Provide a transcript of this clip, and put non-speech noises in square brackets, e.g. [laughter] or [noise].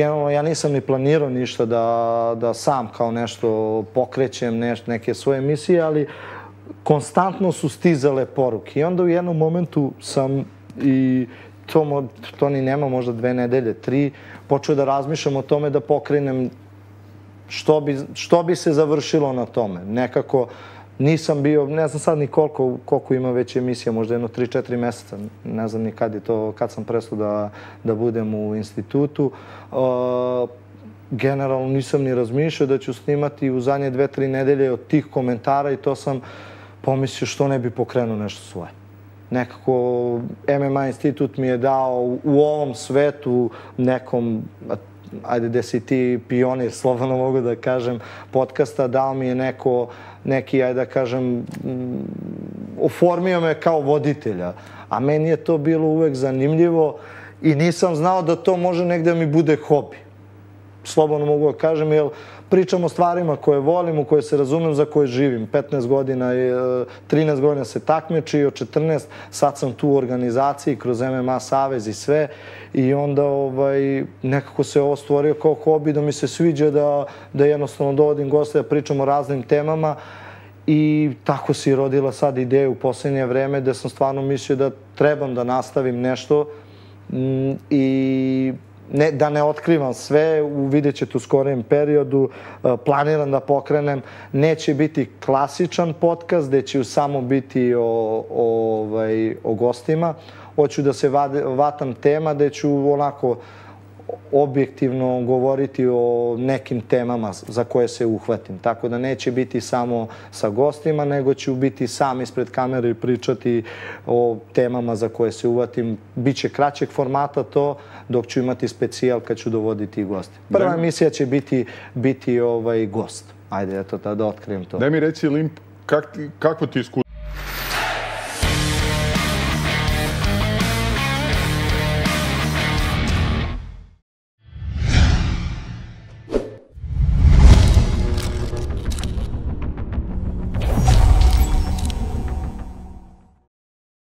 Generalno, ja nisam ni planirao ništa da, da sam kao nešto pokrećem, neke svoje emisije, ali konstantno su stizale poruke. I onda u jednom momentu sam i to, to ni nema možda dve nedelje, tri, počeo da razmišljam o tome da pokrenem što bi, što bi se završilo na tome. Nekako nisam bio, ne znam sad ni koliko, koliko ima već emisija, možda jedno 3-4 meseca, ne znam ni kad je to, kad sam prestao da, da budem u institutu. Uh, generalno nisam ni razmišljao da ću snimati u zadnje dve, tri nedelje od tih komentara i to sam pomislio što ne bi pokrenuo nešto svoje. Nekako MMA institut mi je dao u ovom svetu nekom ajde da si ti pionir, [laughs] slobodno mogu da kažem, podcasta, dao mi je neko, neki, ajde da kažem, mm, oformio me kao voditelja. A meni je to bilo uvek zanimljivo i nisam znao da to može negde mi bude hobi. Slobodno mogu da kažem, jer pričam o stvarima koje volim, u koje se razumem, za koje živim. 15 godina, 13 godina se takmiči, od 14 sad sam tu u organizaciji kroz MMA Savez i sve i onda ovaj, nekako se ovo stvorio kao hobi da mi se sviđa da, da jednostavno dovodim goste da pričam o raznim temama i tako se i rodila sad ideja u poslednje vreme da sam stvarno mislio da trebam da nastavim nešto mm, i ne, da ne otkrivam sve, vidjet ćete u skorijem periodu, e, planiram da pokrenem. Neće biti klasičan podcast, gde će samo biti o, o, ovaj, o gostima. Hoću da se vatam tema, gde ću onako objektivno govoriti o nekim temama za koje se uhvatim. Tako da neće biti samo sa gostima, nego ću biti sam ispred kamere i pričati o temama za koje se uhvatim. Biće kraćeg formata to, dok ću imati specijal kad ću dovoditi goste. Prva emisija će biti, biti ovaj gost. Ajde, eto, da, da otkrijem to. Daj mi reci, Limp, kak, kako ti iskustvo